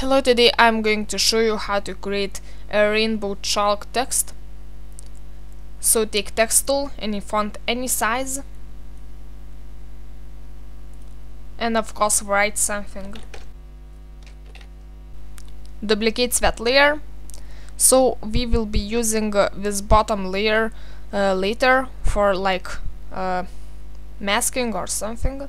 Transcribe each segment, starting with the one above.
Hello, today I'm going to show you how to create a rainbow chalk text. So take text tool, any font, any size. And of course write something. Duplicate that layer. So we will be using uh, this bottom layer uh, later for like uh, masking or something.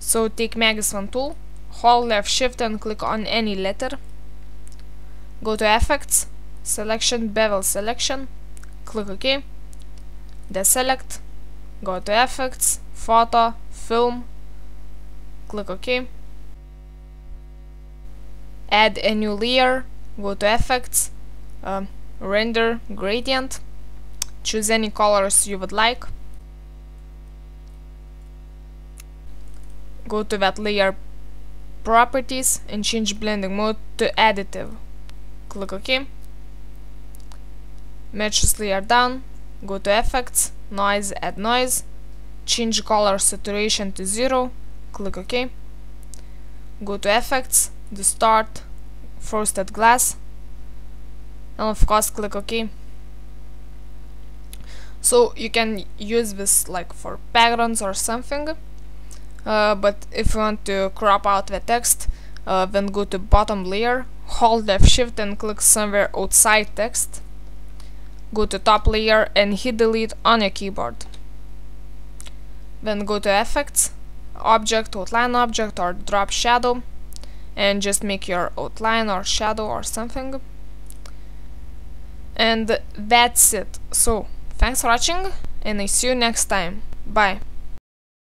So take Magic Wand tool hold left shift and click on any letter. Go to effects selection bevel selection click ok. Deselect go to effects photo film click ok. Add a new layer go to effects um, render gradient. Choose any colors you would like. Go to that layer properties and change blending mode to additive. Click OK. Match this layer down, go to effects, noise, add noise, change color saturation to 0, click OK. Go to effects, distort, frosted glass, and of course click OK. So you can use this like for backgrounds or something uh, but if you want to crop out the text uh, then go to bottom layer hold left shift and click somewhere outside text. Go to top layer and hit delete on your keyboard. Then go to effects object outline object or drop shadow and just make your outline or shadow or something. And that's it. So thanks for watching and I see you next time. Bye